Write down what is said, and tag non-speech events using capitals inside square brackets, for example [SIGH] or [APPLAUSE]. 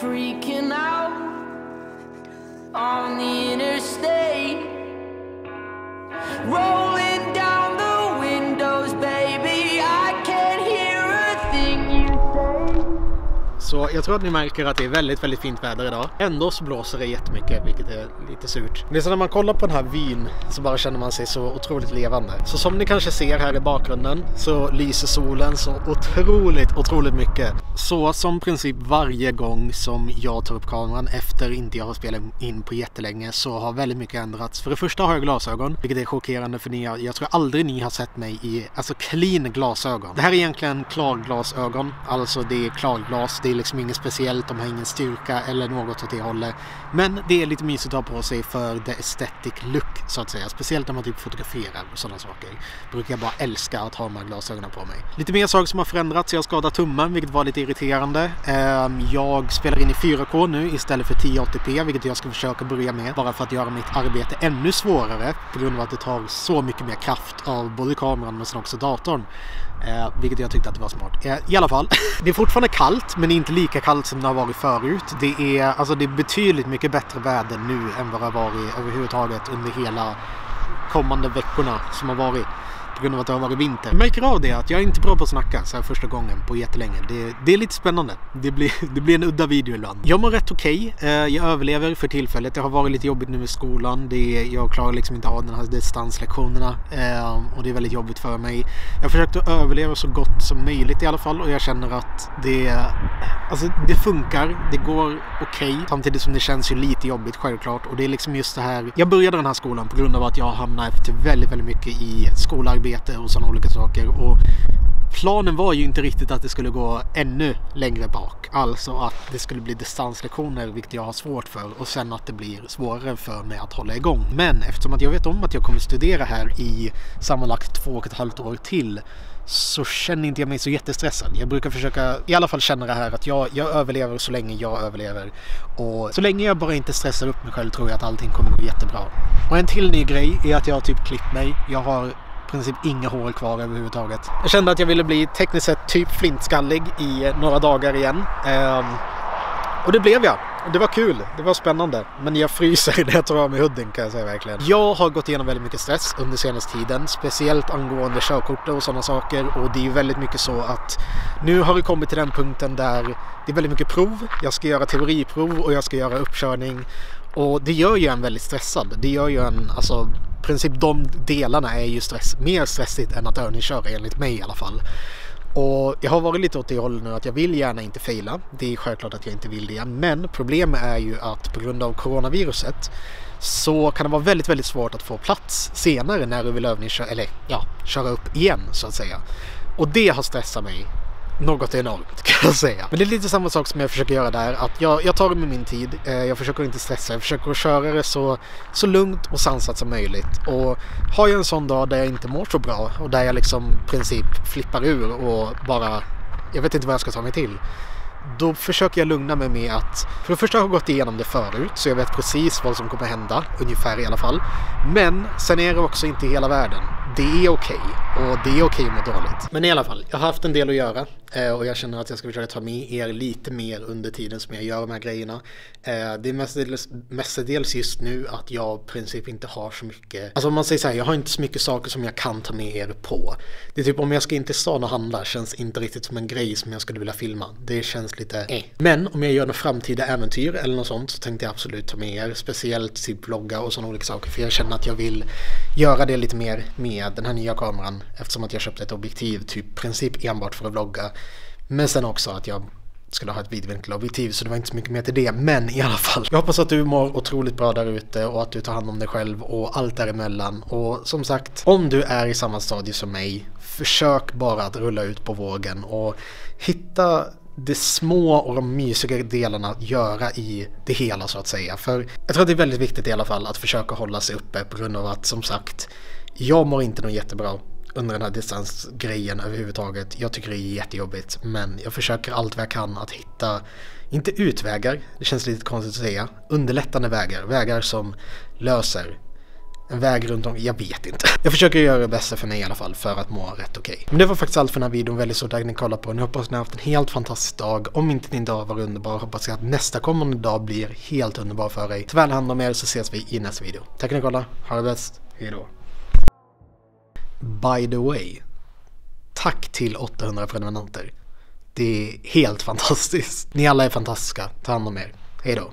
Freaking out on the interstate. Rolling Så jag tror att ni märker att det är väldigt, väldigt fint väder idag. Ändå så blåser det jättemycket, vilket är lite surt. Men så när man kollar på den här vyn så bara känner man sig så otroligt levande. Så som ni kanske ser här i bakgrunden så lyser solen så otroligt, otroligt mycket. Så som princip varje gång som jag tar upp kameran efter inte jag har spelat in på jättelänge så har väldigt mycket ändrats. För det första har jag glasögon, vilket är chockerande för ni, har- jag tror aldrig ni har sett mig i alltså clean glasögon. Det här är egentligen klarglasögon, alltså det är klarglas, det är liksom inget speciellt, de har ingen styrka eller något åt det hållet. Men det är lite mysigt att ha på sig för the aesthetic look så att säga. Speciellt när man typ fotograferar och sådana saker. Brukar jag bara älska att ha de här glasögonen på mig. Lite mer saker som har förändrats. Jag skadade tummen vilket var lite irriterande. Ehm, jag spelar in i 4K nu istället för 1080p vilket jag ska försöka börja med. Bara för att göra mitt arbete ännu svårare på grund av att det tar så mycket mer kraft av både kameran men sen också datorn. Eh, vilket jag tyckte att det var smart. Eh, I alla fall, [LAUGHS] det är fortfarande kallt men inte inte lika kallt som det har varit förut. Det är, alltså, det är betydligt mycket bättre väder nu än vad det har varit överhuvudtaget under hela kommande veckorna som har varit. På grund av att det har varit vinter. Jag märker av det att jag är inte bra på att snacka så här första gången på jättelänge. Det, det är lite spännande. Det blir, [LAUGHS] det blir en udda video ibland. Jag mår rätt okej. Okay. Jag överlever för tillfället. Det har varit lite jobbigt nu i skolan. Det, jag klarar liksom inte av den här distanslektionerna. Eh, och det är väldigt jobbigt för mig. Jag har försökt att överleva så gott som möjligt i alla fall. Och jag känner att det, alltså, det funkar. Det går okej. Samtidigt som det känns ju lite jobbigt självklart. Och det är liksom just det här. Jag började den här skolan på grund av att jag hamnade efter väldigt, väldigt mycket i skolarbete och sådana olika saker. Och planen var ju inte riktigt att det skulle gå ännu längre bak. Alltså att det skulle bli distanslektioner, vilket jag har svårt för. Och sen att det blir svårare för mig att hålla igång. Men eftersom att jag vet om att jag kommer studera här i sammanlagt två och ett halvt år till så känner inte jag mig så jättestressad. Jag brukar försöka i alla fall känna det här att jag, jag överlever så länge jag överlever. Och så länge jag bara inte stressar upp mig själv tror jag att allting kommer gå jättebra. Och en till ny grej är att jag har typ klippt mig. Jag har princip inga hår kvar överhuvudtaget. Jag kände att jag ville bli tekniskt sett typ flintskallig i några dagar igen. Ehm, och det blev jag. Det var kul. Det var spännande. Men jag fryser [LAUGHS] när jag tar av mig hooden kan jag säga verkligen. Jag har gått igenom väldigt mycket stress under senaste tiden. Speciellt angående körkort och sådana saker. Och det är ju väldigt mycket så att nu har vi kommit till den punkten där det är väldigt mycket prov. Jag ska göra teoriprov och jag ska göra uppkörning. Och det gör ju en väldigt stressad. Det gör ju en, alltså princip de delarna är ju stress, mer stressigt än att övningsköra enligt mig i alla fall. Och jag har varit lite åt det hållet nu att jag vill gärna inte fejla. Det är självklart att jag inte vill det. Men problemet är ju att på grund av coronaviruset så kan det vara väldigt, väldigt svårt att få plats senare när du vill övningsköra, eller ja, köra upp igen så att säga. Och det har stressat mig något enormt [LAUGHS] kan jag säga. Men det är lite samma sak som jag försöker göra där. Att jag, jag tar det med min tid. Eh, jag försöker inte stressa. Jag försöker att köra det så, så lugnt och sansat som möjligt. Och har jag en sån dag där jag inte mår så bra och där jag liksom i princip flippar ur och bara jag vet inte vad jag ska ta mig till. Då försöker jag lugna mig med att för det första har jag gått igenom det förut så jag vet precis vad som kommer hända, ungefär i alla fall. Men sen är det också inte hela världen. Det är okej och det är okej att må dåligt. Men i alla fall, jag har haft en del att göra eh, och jag känner att jag ska försöka ta med er lite mer under tiden som jag gör de här grejerna. Eh, det är mestadels, mestadels just nu att jag i princip inte har så mycket, alltså om man säger så här, jag har inte så mycket saker som jag kan ta med er på. Det är typ om jag ska in till stan och handla känns inte riktigt som en grej som jag skulle vilja filma. Det känns lite eh. Men om jag gör något framtida äventyr eller något sånt så tänkte jag absolut ta med er. Speciellt typ vlogga och sådana olika saker. För jag känner att jag vill göra det lite mer med den här nya kameran. Eftersom att jag köpte ett objektiv typ princip enbart för att vlogga. Men sen också att jag skulle ha ett vidvinkelobjektiv så det var inte så mycket mer till det. Men i alla fall. Jag hoppas att du mår otroligt bra där ute och att du tar hand om dig själv och allt däremellan. Och som sagt, om du är i samma stadie som mig, försök bara att rulla ut på vågen och hitta de små och de mysiga delarna att göra i det hela så att säga. För jag tror att det är väldigt viktigt i alla fall att försöka hålla sig uppe på grund av att som sagt, jag mår inte någon jättebra under den här distansgrejen överhuvudtaget. Jag tycker det är jättejobbigt men jag försöker allt vad jag kan att hitta, inte utvägar, det känns lite konstigt att säga, underlättande vägar. Vägar som löser En väg runt om, jag vet inte. Jag försöker göra det bästa för mig i alla fall för att må rätt okej. Men det var faktiskt allt för den här videon, väldigt stort tack att ni kollade på den. Jag hoppas att ni har haft en helt fantastisk dag. Om inte din dag var underbar hoppas jag att nästa kommande dag blir helt underbar för dig. Ta väl hand om er så ses vi i nästa video. Tack för att ni kollade, ha det bäst, hejdå. By the way, tack till 800 prenumeranter. Det är helt fantastiskt. Ni alla är fantastiska. Ta hand om er. Hej då.